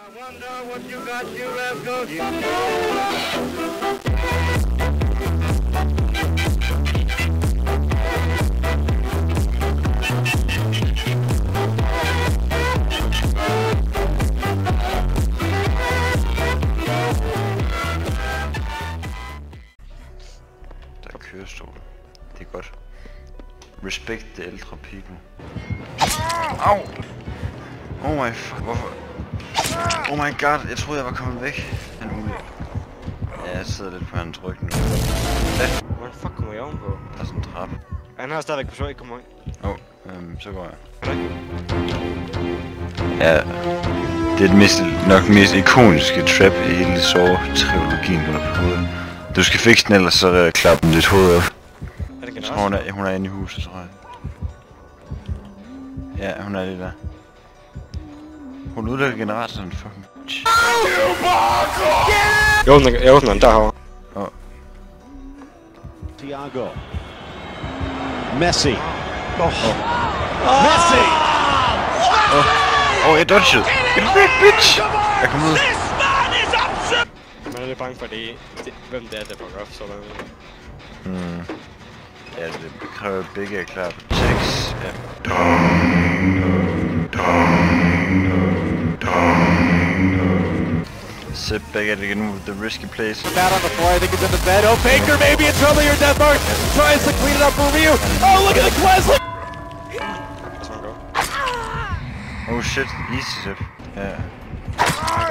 Der er kørestol. Det er godt. Respect the ældre people. Au! Oh my fuck, hvorfor? Oh my god, jeg troede jeg var kommet væk. Men muligt. Ja, jeg sidder lidt på hans ryg nu. Hvordan fuck kommer jeg ovenpå? Der er sådan en trappe. Han har stadigvæk på ikke kommer ind. Åh, oh, øhm, så går jeg. Ja, det er det mest, nok mest ikoniske trap i hele Saw-trilogien, på hovedet. Du skal fikse den, ellers så uh, klapper den dit hoved op. Er det Jeg tror, hun er, hun er inde i huset, tror jeg. Ja, hun er lige der. Hun udlægger generatoren, fucking bitch. Jeg åbner, jeg åbner den derovre. Thiago. Messi. Messi! Åh, oh, jeg dodgede! Get back, bitch! Jeg kom ud. Man er lidt bange for det, det hvem det er, der fucker op, så der Hmm. Ja, det kræver begge er klar på 6. Ja. Sit back at it again with the risky plays. Out on the floor, I think it's in the bed. Oh, Baker maybe in trouble here. Denmark tries to clean it up for Ryu. Oh, look at the Questley! Så. Oh shit, easy sip. Ja.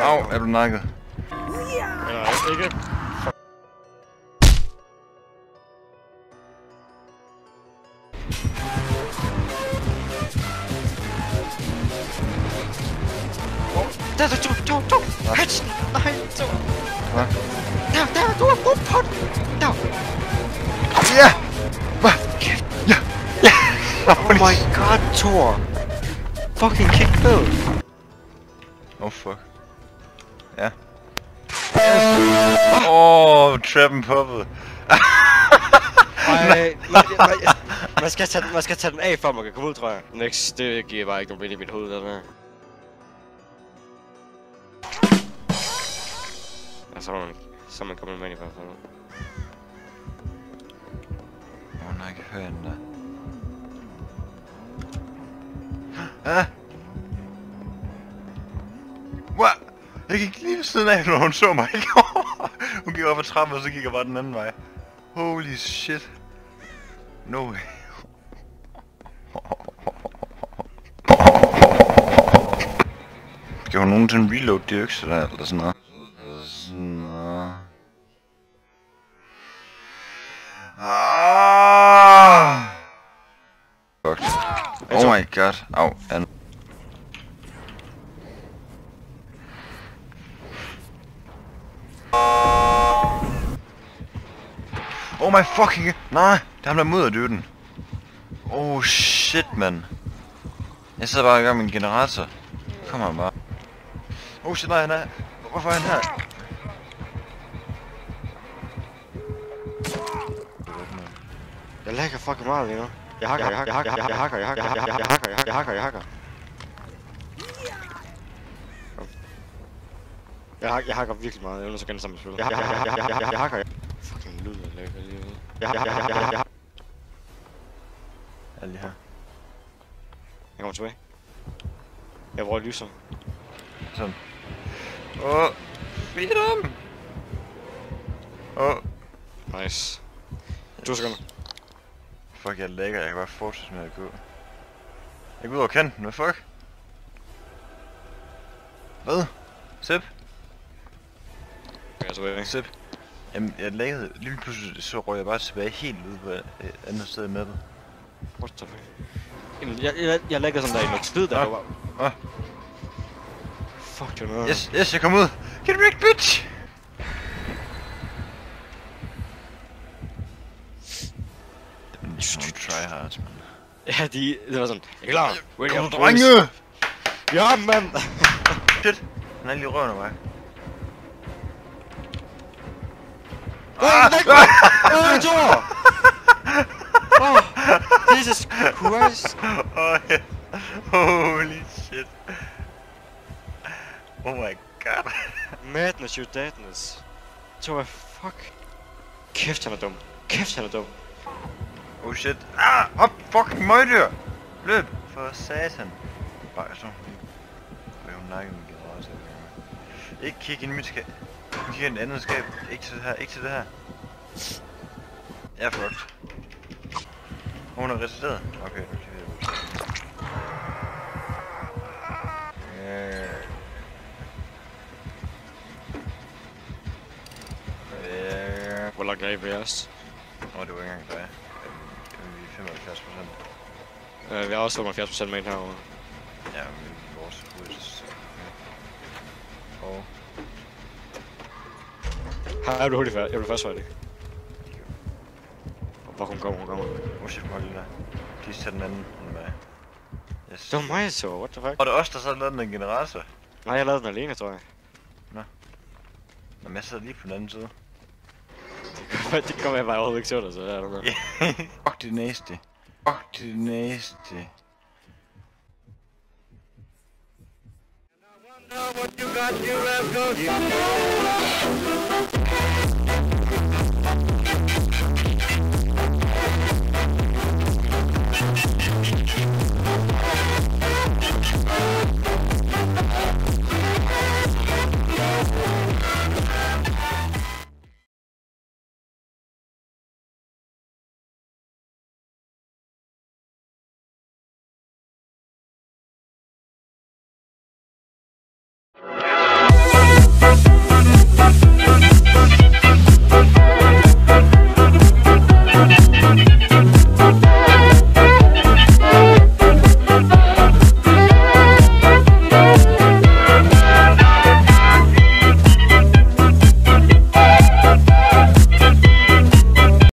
Au, er du nakket? Eller ikke. Der er to, to, to. Hatch. Nej, to. Hvad? Der, der, du har brugt pot. Der. Ja! Hvad? Ja! Ja! Oh my god, Thor. Fucking kick ned. Oh fuck. Ja. Åh, oh, trappen poppede. Ej, man, skal tage, den- man skal tage den af, før man kan komme ud, tror jeg. Next, det giver bare ikke nogen mening i mit hoved, den her. Ja, så er man, så er man kommet med i hvert fald. Åh oh, nej, jeg kan høre hende der. Ah! What? Jeg gik lige ved siden af, når hun så mig. hun gik op ad trappen, og så gik jeg bare den anden vej. Holy shit. No way. Skal hun nogensinde reload de økser der, eller sådan noget? Ah! Fuck. Oh my god. Au. And Oh my fucking... Nej, det er ham der mudderdytten. Oh shit, man. Jeg sidder bare i gang med generator. Kom han bare. Oh shit, nej, han er... Hvorfor er han her? Jeg lægger fucking meget lige nu. Jeg hakker, jeg hakker, jeg hakker, jeg hakker, jeg hakker, jeg hakker, jeg hakker, jeg hakker, jeg hakker. Jeg hakker, jeg hakker virkelig meget. Jeg er gøre det sammen med. Jeg hakker, jeg hakker, jeg hakker. Fucking lyd, jeg lægger lige ud. Jeg hakker, jeg hakker, jeg hakker. Jeg er lige her. Jeg kommer tilbage. Jeg bruger lyser. Sådan. Åh, oh, freedom! Åh, oh, Nice. To sekunder. Fuck, jeg er lækker. Jeg kan bare fortsætte med at gå. Jeg går ud over kanten, hvad fuck? Hvad? Sip? Jeg er tilbage. Sip? Jamen, jeg læggede lige pludselig, så røg jeg bare tilbage helt ud på et andet sted i mappet. What the fuck? Jamen, jeg, jeg, jeg lægger sådan der i noget tid, der var... Åh, Fuck, det var yes, yes, jeg kom ud! Get wrecked, bitch! Det var nogle tryhards, man. Ja, de... Det var sådan... Jeg er klar. Kom, up, drenge! Ja, mand! Shit, han er lige røven af mig. Ah! Åh, Thor! Åh, Jesus Christ! Åh, ja. Holy shit. Oh my god. Madness, you deadness. Hvad fuck? Kæft, han er dum. Kæft, han er dum. Oh shit. Ah, op, fucking møgdyr. Løb, for satan. Bare så. Hvad hun nakker min generator. Ikke kig ind i mit skab. Kig ind i et andet skab. Ikke til det her, ikke til det her. Jeg er fucked. Hun er resideret. Okay, nu jeg ud. Øh. Øh. Hvor langt er I ved os? Åh, det var ikke engang dig. Øhm, Vi er 75 procent. Uh, vi har også 75% med herovre. Ja, men vores hurtigst. Og Her er du hurtigt færdig. Jeg bliver først færdig. Hvor hun kommer, hun kommer. oh shit, hvor lille. Please tag den anden end mig. Yes. Det var mig så, what the fuck? Og det os, der så lavede den generator. Nej, jeg lavede den alene, tror jeg. Jamen, jeg sidder lige på den anden side. det kommer jeg bare overhovedet ikke så dig, så er du med. Fuck det næste. Fuck. Now what you got, you have.